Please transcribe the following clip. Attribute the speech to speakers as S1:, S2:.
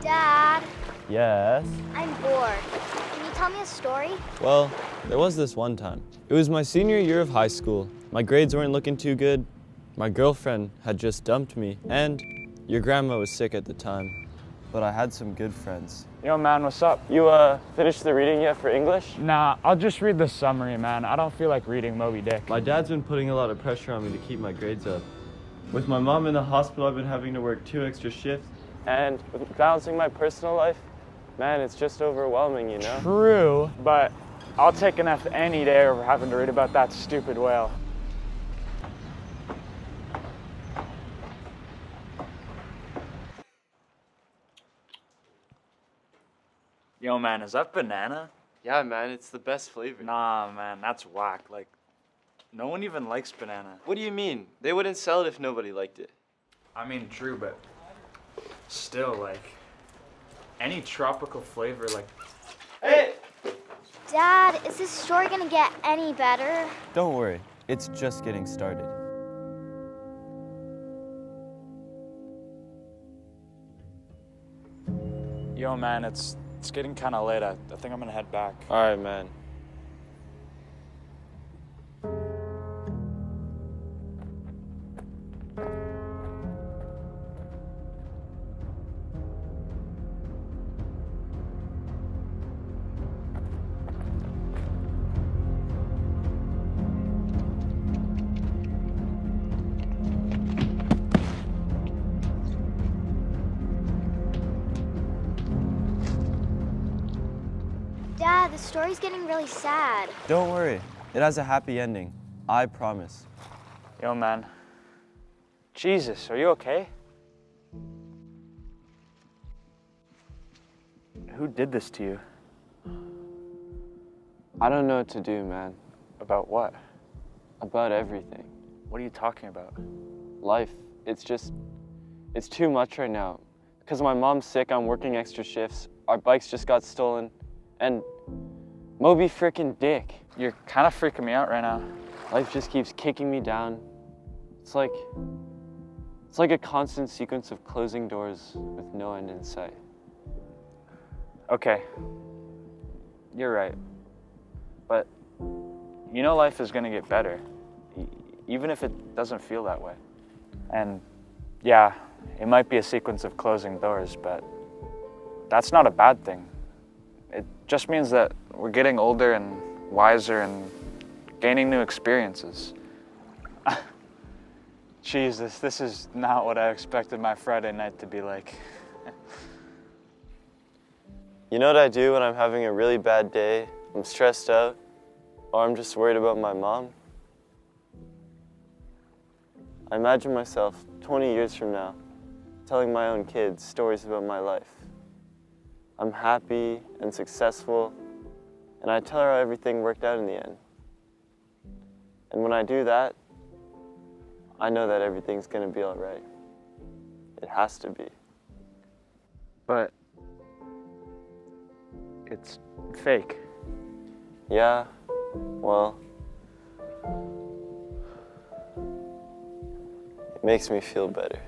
S1: Dad,
S2: Yes?
S1: I'm bored. Can you tell me a story?
S2: Well, there was this one time. It was my senior year of high school. My grades weren't looking too good. My girlfriend had just dumped me, and your grandma was sick at the time. But I had some good friends.
S3: Yo, man, what's up?
S2: You, uh, finished the reading yet for English?
S3: Nah, I'll just read the summary, man. I don't feel like reading Moby Dick.
S2: My dad's been putting a lot of pressure on me to keep my grades up. With my mom in the hospital, I've been having to work two extra shifts. And with balancing my personal life, man, it's just overwhelming, you know?
S3: True, but I'll take an F any day over having to read about that stupid whale. Yo, man, is that banana?
S2: Yeah, man, it's the best flavor.
S3: Nah, man, that's whack. Like, no one even likes banana.
S2: What do you mean? They wouldn't sell it if nobody liked it.
S3: I mean, true, but still, like, any tropical flavor, like,
S2: Hey!
S1: Dad, is this story gonna get any better?
S2: Don't worry, it's just getting started.
S3: yo, man, it's it's getting kind of late. I, I think I'm gonna head back.
S2: All right, man.
S1: Dad, the story's getting really sad.
S2: Don't worry, it has a happy ending. I promise.
S3: Yo, man. Jesus, are you okay? Who did this to you?
S2: I don't know what to do, man.
S3: About what?
S2: About everything.
S3: What are you talking about?
S2: Life, it's just, it's too much right now. Because my mom's sick, I'm working extra shifts. Our bikes just got stolen. And Moby freaking Dick.
S3: You're kind of freaking me out right now.
S2: Life just keeps kicking me down. It's like, it's like a constant sequence of closing doors with no end in sight.
S3: Okay. You're right. But you know life is gonna get better, even if it doesn't feel that way. And yeah, it might be a sequence of closing doors, but that's not a bad thing. It just means that we're getting older and wiser and gaining new experiences. Jesus, this is not what I expected my Friday night to be like.
S2: You know what I do when I'm having a really bad day, I'm stressed out, or I'm just worried about my mom? I imagine myself 20 years from now telling my own kids stories about my life. I'm happy and successful, and I tell her how everything worked out in the end. And when I do that, I know that everything's gonna be all right. It has to be.
S3: But it's fake.
S2: Yeah, well, it makes me feel better.